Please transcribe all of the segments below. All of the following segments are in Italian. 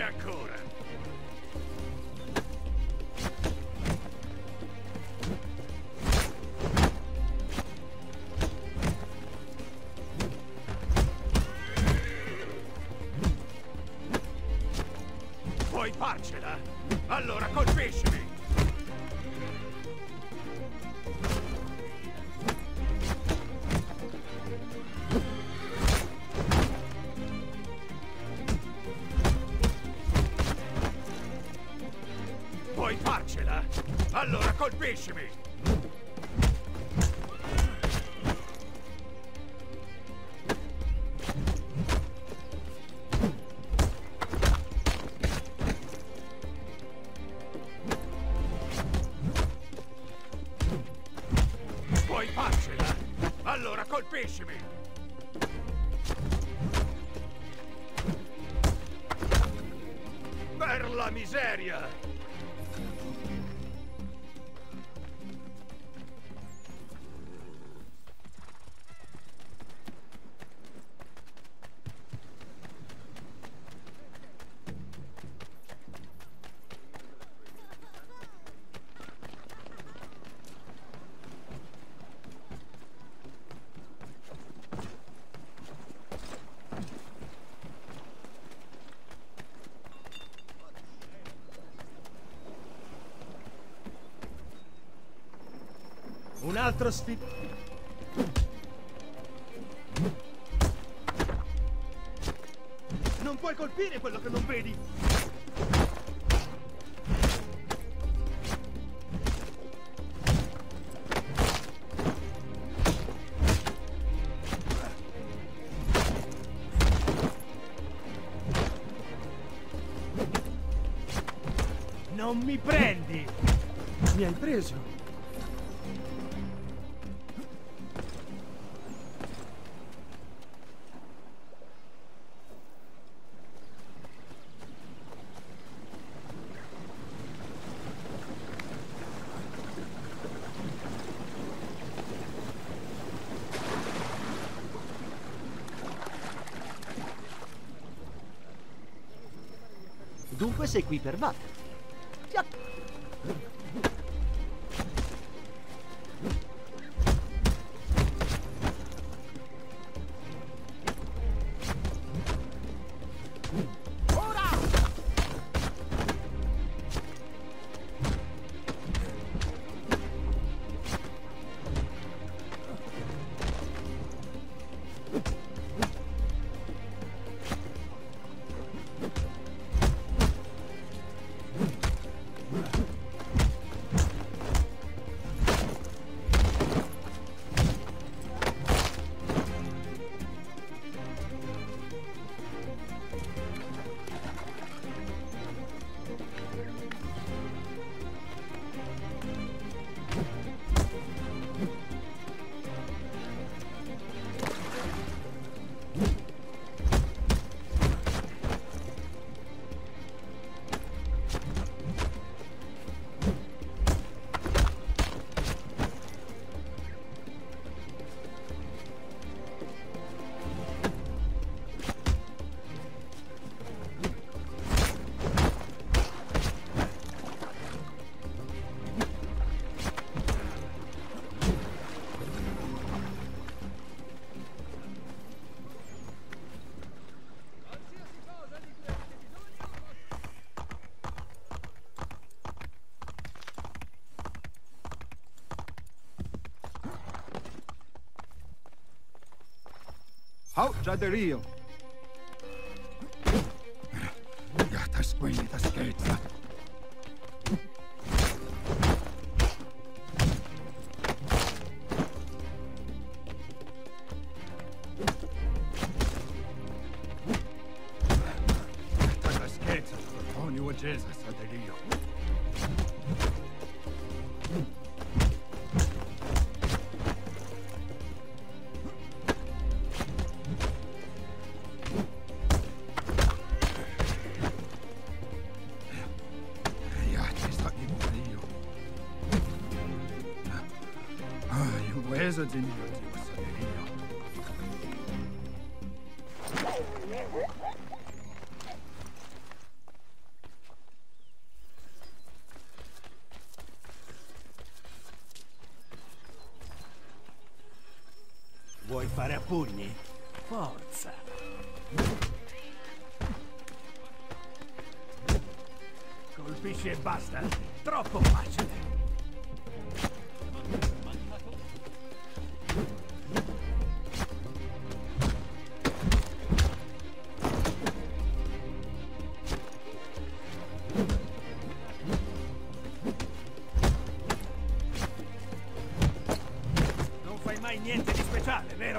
ancora! Allora colpiscimi! Altro sfid... Non puoi colpire quello che non vedi! Non mi prendi! Mi hai preso! Sei qui per Vat. Au, Jaderio. já das Queen, das Geld. 그래서 진이를 찍었어 데리요. Vuoi fare a pugni?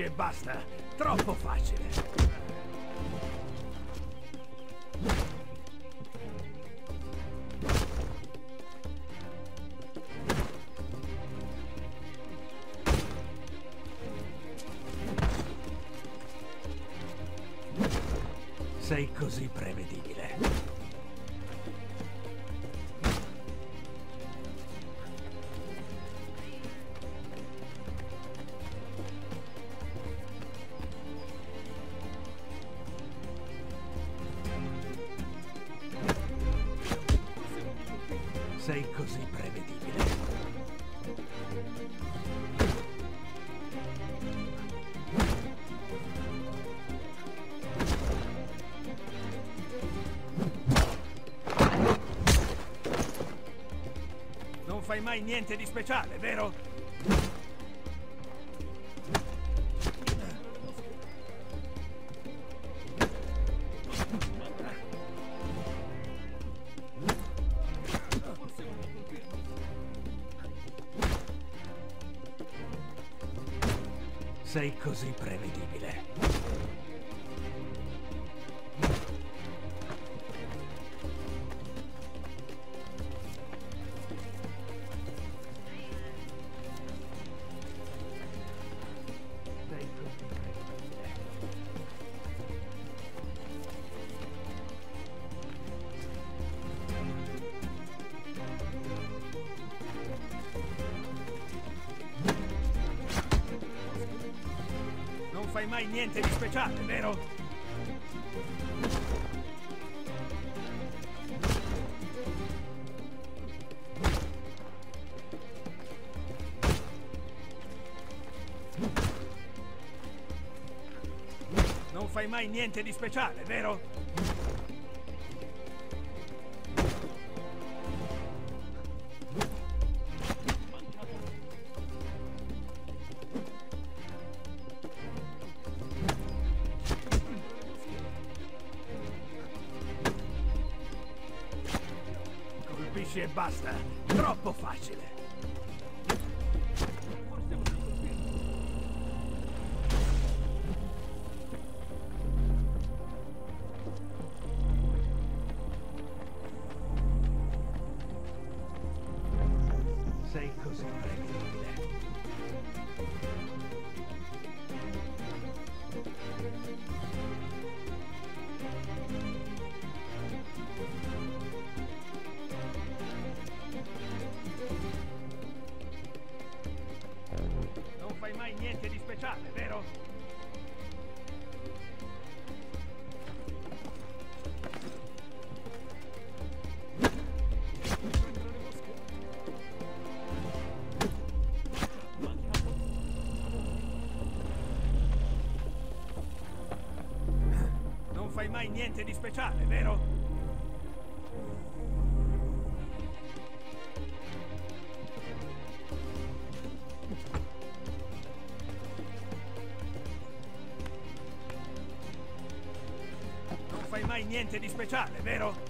E basta. Troppo facile. Mai niente di speciale, vero? Sei così prevedibile. Speciale, vero? Non fai mai niente di speciale, vero? Mai niente di speciale, vero? Non fai mai niente di speciale, vero?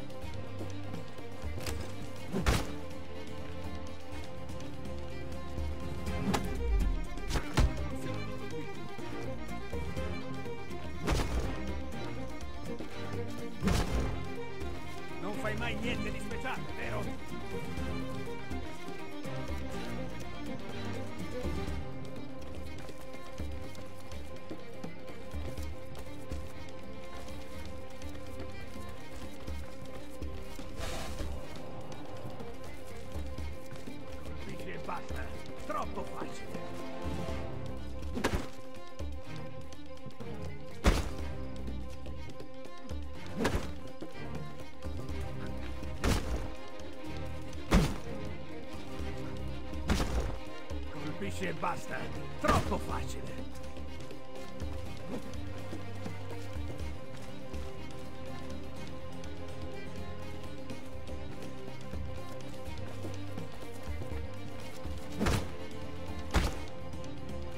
E basta. Troppo facile.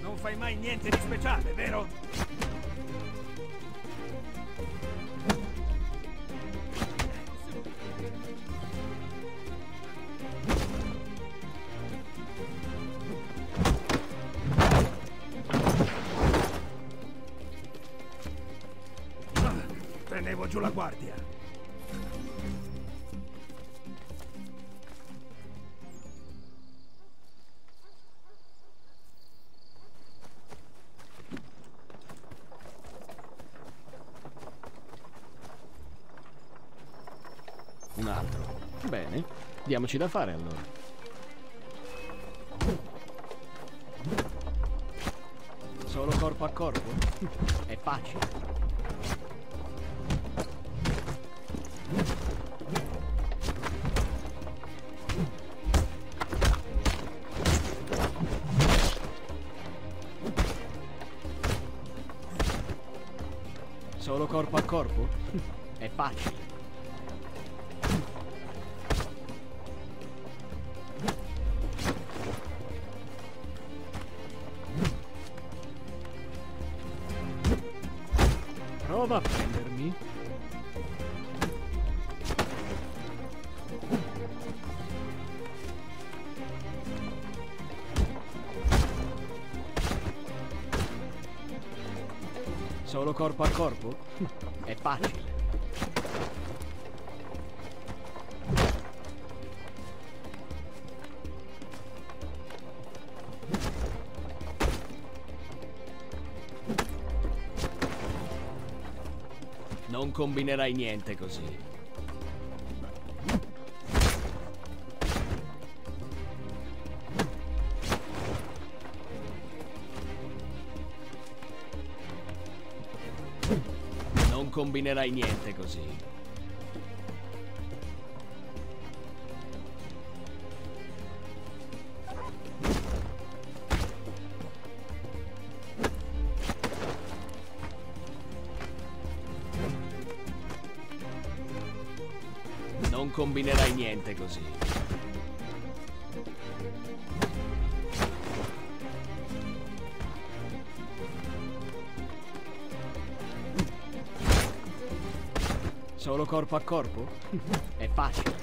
Non fai mai niente di speciale, vero? Un altro. Bene, diamoci da fare allora. Solo corpo a corpo? È facile. Prova a prendermi. Solo corpo a corpo? È facile. Non combinerai niente così. Non combinerai niente così. Niente così. Solo corpo a corpo? È facile.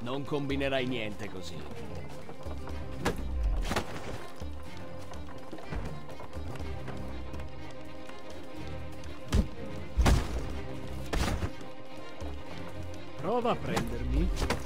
Non combinerai niente così. Prova a prendermi.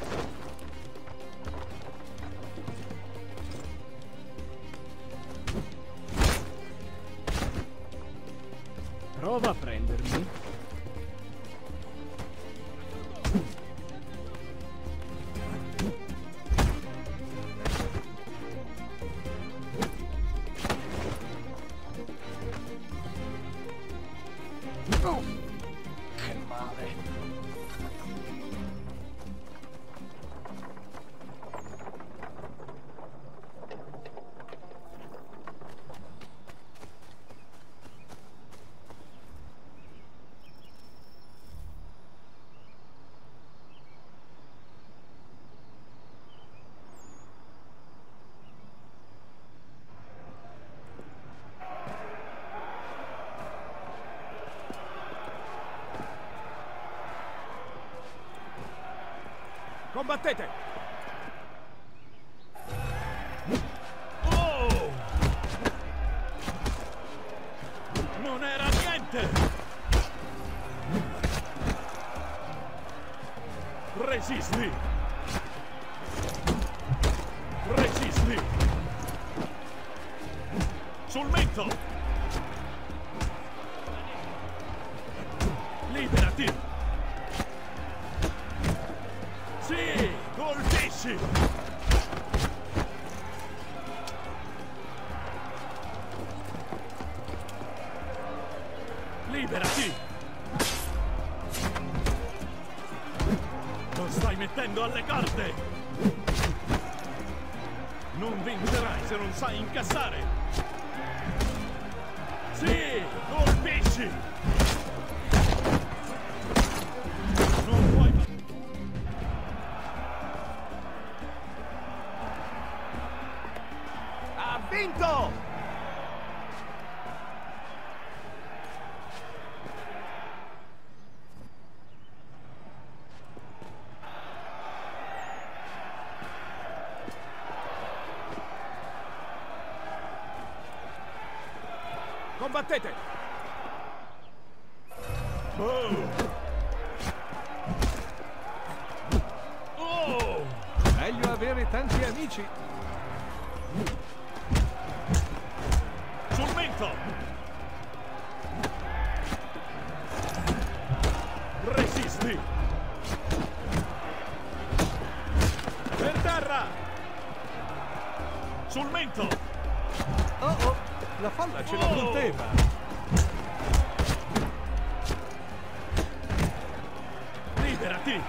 Combattete! Liberati! Lo stai mettendo alle carte! Non vincerai se non sai incassare! Sì! Colpisci! Non puoi... Ha vinto! Combattete! Oh! Oh! Meglio avere tanti amici. Sul mento! Resisti! Per terra! Sul mento! Oh oh, la falla ce la Oh! conteva. Liberati!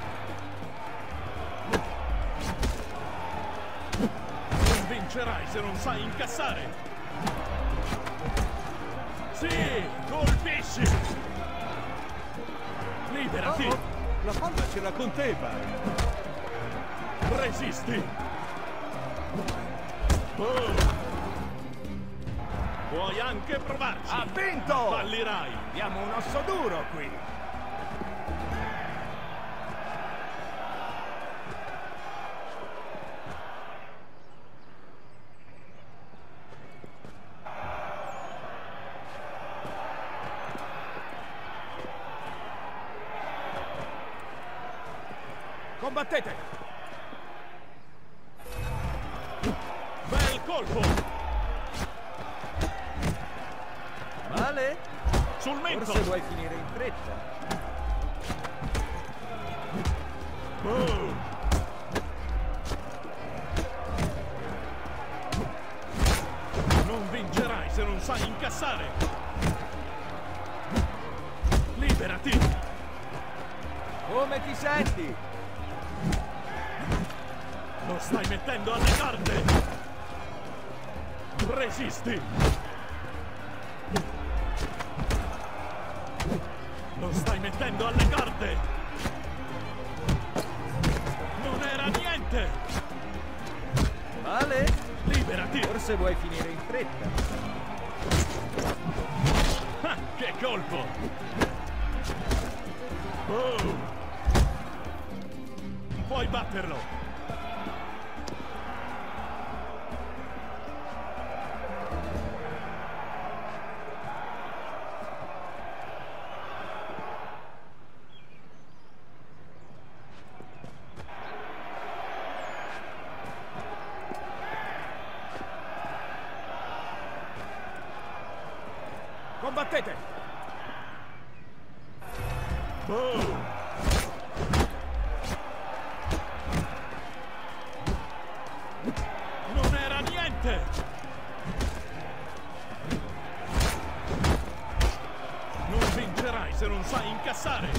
Non vincerai se non sai incassare! Sì! Colpisci! Liberati! Oh, oh, la falla ce la conteva. Resisti! Oh. Puoi anche provarci! Ha vinto! Fallirai! Abbiamo un osso duro qui. Combattete! Bel colpo! Male? Sul mento! Forse vuoi finire in fretta? Oh. Non vincerai se non sai incassare! Liberati! Come ti senti? Lo stai mettendo alle carte! Resisti! Lo stai mettendo alle carte! Non era niente! Male? Liberati! Forse vuoi finire in fretta? Ah, che colpo! Oh! Puoi batterlo! Combattete! Oh! Non era niente! Non vincerai se non sai incassare!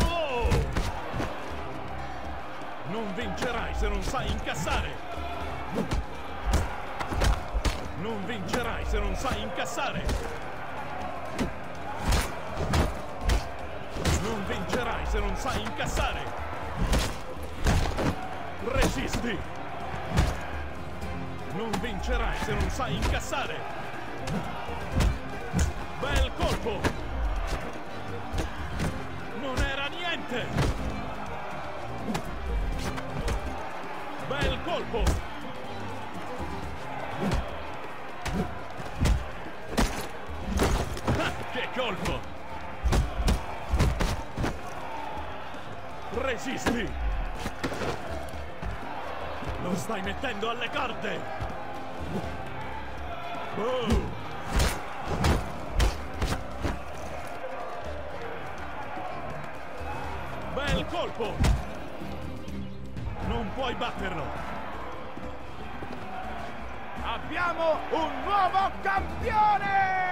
Oh! Non vincerai se non sai incassare! Non vincerai se non sai incassare! Non vincerai se non sai incassare! Resisti! Non vincerai se non sai incassare! Bel colpo! Non era niente! Bel colpo! Resisti! Lo stai mettendo alle corde! Oh! Bel colpo! Non puoi batterlo! Abbiamo un nuovo campione!